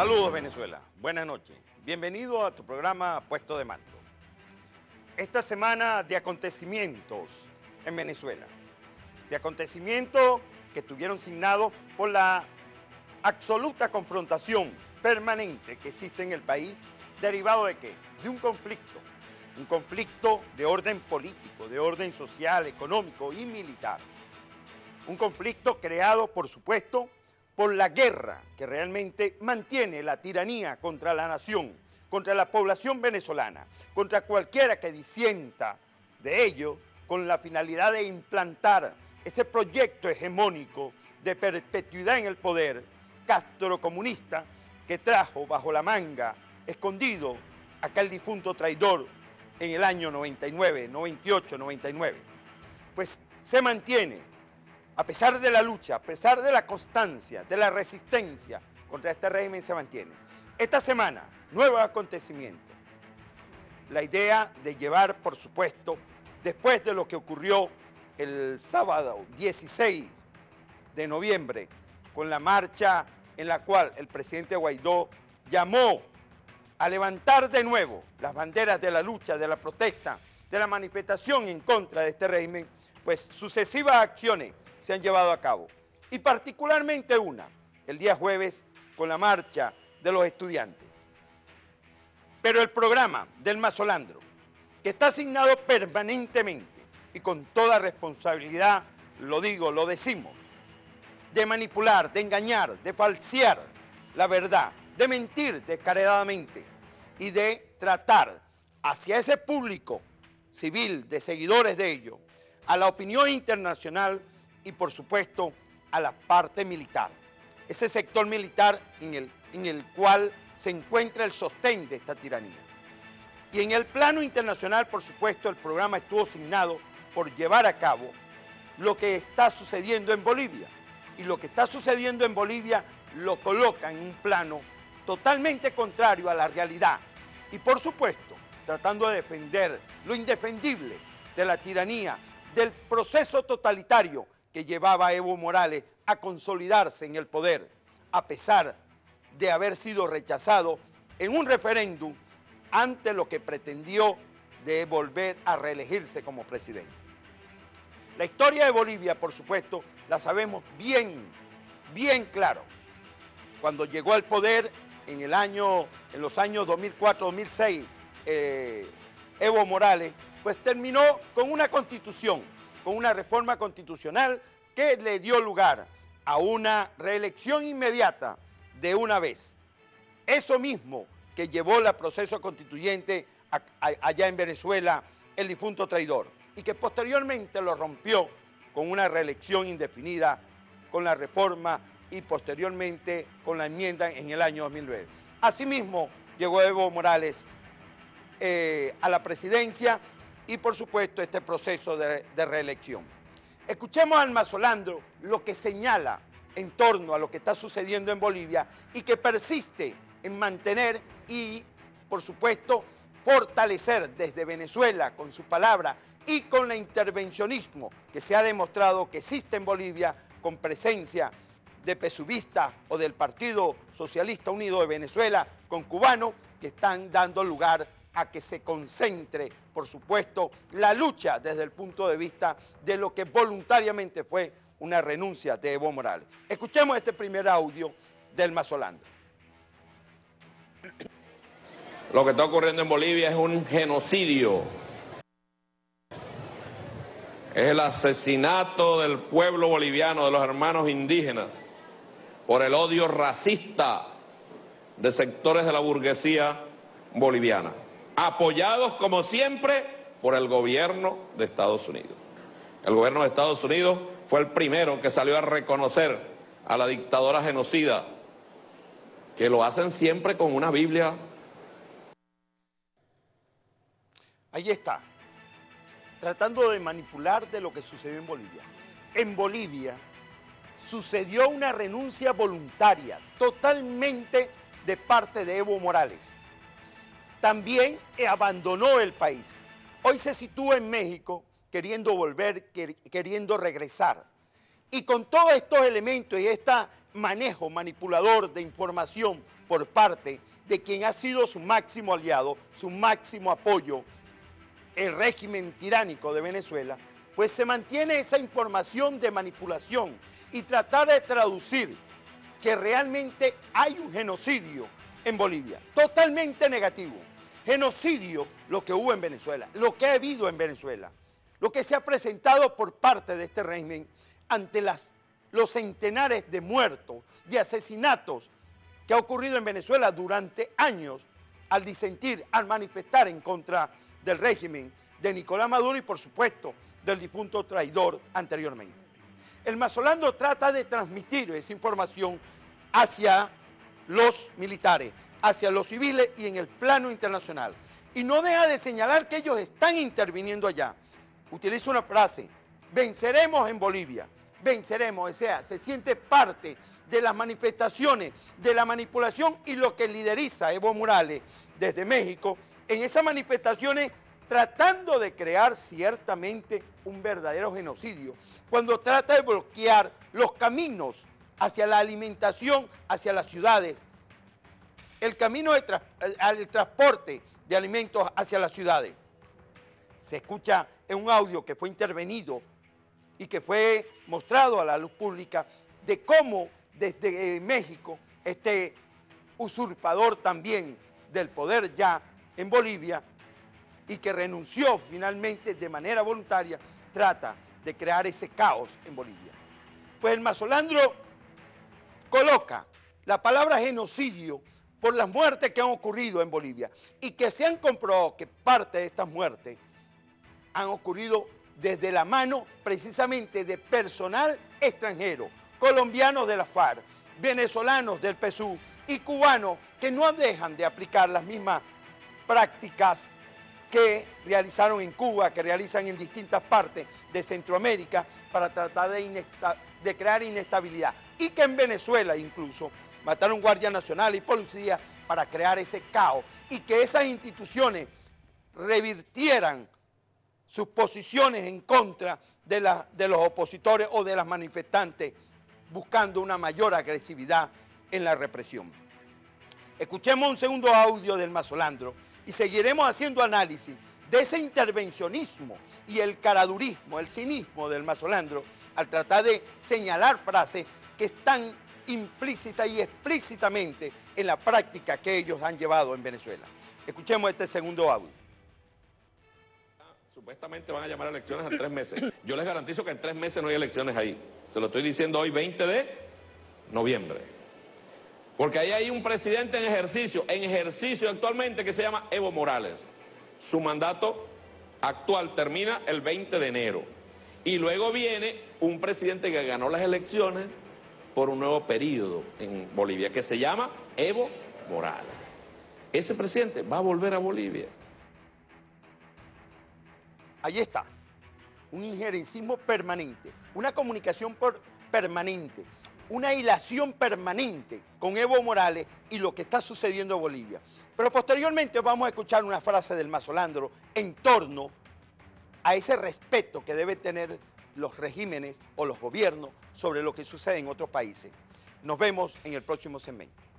Saludos Venezuela, buenas noches. Bienvenido a tu programa Puesto de Mando. Esta semana de acontecimientos en Venezuela, de acontecimientos que estuvieron signados por la absoluta confrontación permanente que existe en el país, derivado de qué? De un conflicto, un conflicto de orden político, de orden social, económico y militar. Un conflicto creado, por supuesto, por la guerra que realmente mantiene la tiranía contra la nación, contra la población venezolana, contra cualquiera que disienta de ello, con la finalidad de implantar ese proyecto hegemónico de perpetuidad en el poder castrocomunista que trajo bajo la manga, escondido, aquel difunto traidor en el año 99, 98, 99. Pues se mantiene, a pesar de la lucha, a pesar de la constancia, de la resistencia contra este régimen, se mantiene. Esta semana, nuevo acontecimiento. La idea de llevar, por supuesto, después de lo que ocurrió el sábado 16 de noviembre, con la marcha en la cual el presidente Guaidó llamó a levantar de nuevo las banderas de la lucha, de la protesta, de la manifestación en contra de este régimen, pues sucesivas acciones se han llevado a cabo. Y particularmente una, el día jueves, con la marcha de los estudiantes. Pero el programa del Mazolandro, que está asignado permanentemente y con toda responsabilidad, lo digo, lo decimos, de manipular, de engañar, de falsear la verdad, de mentir descaradamente y de tratar hacia ese público civil de seguidores de ellos, a la opinión internacional y por supuesto a la parte militar. Ese sector militar en el, en el cual se encuentra el sostén de esta tiranía. Y en el plano internacional, por supuesto, el programa estuvo asignado por llevar a cabo lo que está sucediendo en Bolivia y lo que está sucediendo en Bolivia lo coloca en un plano totalmente contrario a la realidad. Y por supuesto, tratando de defender lo indefendible de la tiranía, del proceso totalitario que llevaba a Evo Morales a consolidarse en el poder, a pesar de haber sido rechazado en un referéndum ante lo que pretendió de volver a reelegirse como presidente. La historia de Bolivia, por supuesto, la sabemos bien, bien claro. Cuando llegó al poder en, el año, en los años 2004-2006, eh, Evo Morales, pues terminó con una constitución, con una reforma constitucional que le dio lugar a una reelección inmediata de una vez. Eso mismo que llevó el proceso constituyente allá en Venezuela, el difunto traidor y que posteriormente lo rompió con una reelección indefinida, con la reforma y posteriormente con la enmienda en el año 2009. Asimismo, llegó Evo Morales eh, a la presidencia y por supuesto este proceso de, reelección. Escuchemos al Mazolandro lo que señala en torno a lo que está sucediendo en Bolivia y que persiste en mantener y, por supuesto, fortalecer desde Venezuela con su palabra y con el intervencionismo que se ha demostrado que existe en Bolivia con presencia de pesubistas o del Partido Socialista Unido de Venezuela con cubanos que están dando lugar a que se concentre, por supuesto, la lucha desde el punto de vista de lo que voluntariamente fue una renuncia de Evo Morales. Escuchemos este primer audio del Mazolando. Lo que está ocurriendo en Bolivia es un genocidio es el asesinato del pueblo boliviano, de los hermanos indígenas, por el odio racista de sectores de la burguesía boliviana, apoyados como siempre por el gobierno de Estados Unidos. El gobierno de Estados Unidos fue el primero que salió a reconocer a la dictadora genocida, que lo hacen siempre con una Biblia. Ahí está tratando de manipular de lo que sucedió en Bolivia. En Bolivia sucedió una renuncia voluntaria totalmente de parte de Evo Morales. También abandonó el país. Hoy se sitúa en México queriendo volver, queriendo regresar. Y con todos estos elementos y esta, manejo manipulador de información por parte de quien ha sido su máximo aliado, su máximo apoyo, el régimen tiránico de Venezuela, pues se mantiene esa información de manipulación y tratar de traducir que realmente hay un genocidio en Bolivia, totalmente negativo. Genocidio lo que hubo en Venezuela, lo que ha habido en Venezuela, lo que se ha presentado por parte de este régimen ante los centenares de muertos, de asesinatos que ha ocurrido en Venezuela durante años al disentir, al manifestar en contra del régimen de Nicolás Maduro y por supuesto del difunto traidor anteriormente. El Mazolandro trata de transmitir esa información hacia los militares, hacia los civiles y en el plano internacional. Y no deja de señalar que ellos están interviniendo allá. Utiliza una frase, venceremos en Bolivia, venceremos, o sea, se siente parte de las manifestaciones, de la manipulación y lo que lideriza Evo Morales desde México en esas manifestaciones tratando de crear ciertamente un verdadero genocidio, cuando trata de bloquear los caminos hacia la alimentación, hacia las ciudades, el camino al transporte de alimentos hacia las ciudades. Se escucha en un audio que fue intervenido y que fue mostrado a la luz pública de cómo desde eh, México este usurpador también del poder ya en Bolivia y que renunció finalmente de manera voluntaria, trata de crear ese caos en Bolivia. Pues el Mazolandro coloca la palabra genocidio por las muertes que han ocurrido en Bolivia y que se han comprobado que parte de estas muertes han ocurrido desde la mano precisamente de personal extranjero, colombianos de la FARC, venezolanos del PSU y cubanos que no dejan de aplicar las mismas prácticas que realizaron en Cuba, que realizan en distintas partes de Centroamérica para tratar de, crear inestabilidad. Y que en Venezuela incluso mataron guardia nacional y policía para crear ese caos y que esas instituciones revirtieran sus posiciones en contra de, de los opositores o de las manifestantes buscando una mayor agresividad en la represión. Escuchemos un segundo audio del Mazolandro y seguiremos haciendo análisis de ese intervencionismo y el caradurismo, el cinismo del Mazolandro al tratar de señalar frases que están implícita y explícitamente en la práctica que ellos han llevado en Venezuela. Escuchemos este segundo audio. Supuestamente van a llamar a elecciones en tres meses. Yo les garantizo que en tres meses no hay elecciones ahí. Se lo estoy diciendo hoy 20 de noviembre. Porque ahí hay un presidente en ejercicio, en ejercicio actualmente que se llama Evo Morales. Su mandato actual termina el 20 de enero. Y luego viene un presidente que ganó las elecciones por un nuevo periodo en Bolivia que se llama Evo Morales. Ese presidente va a volver a Bolivia. Ahí está, un injerencismo permanente, una comunicación permanente, una hilación permanente con Evo Morales y lo que está sucediendo en Bolivia. Pero posteriormente vamos a escuchar una frase del Mazolandro en torno a ese respeto que debe tener los regímenes o los gobiernos sobre lo que sucede en otros países. Nos vemos en el próximo segmento.